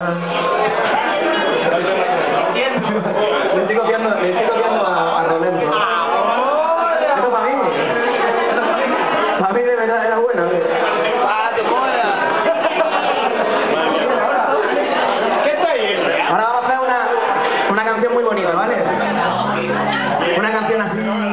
Le estoy copiando, le estoy copiando a, a Rolando. Eso para mí. Para mí de verdad era bueno. Ahora vamos a hacer una, una canción muy bonita, ¿vale? Una canción así.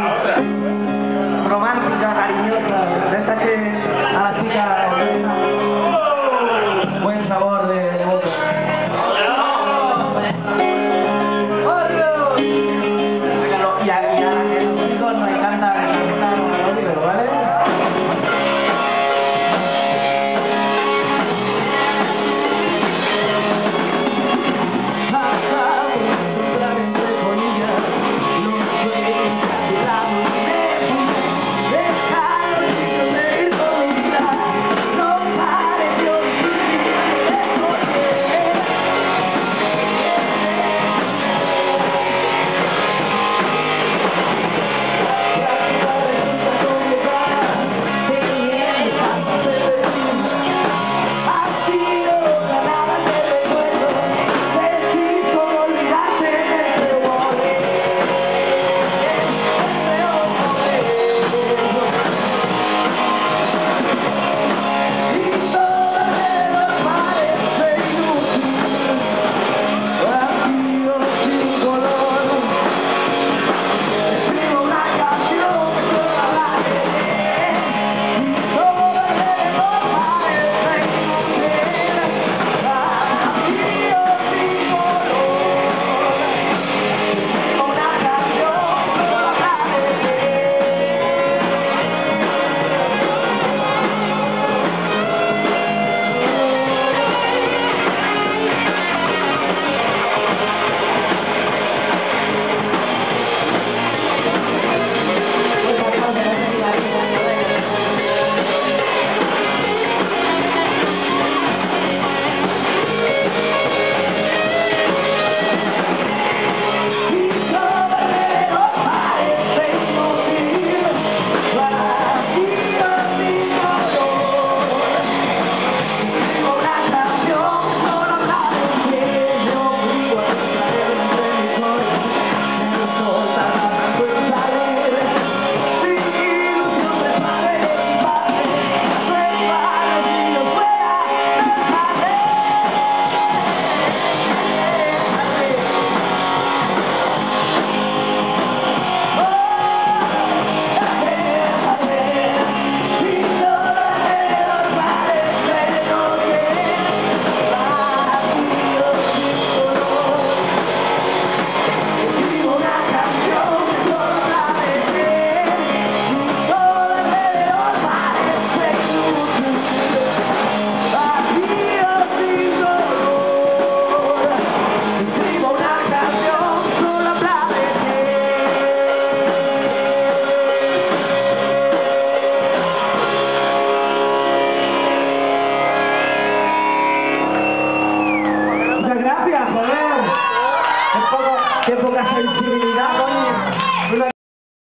gracias, joder.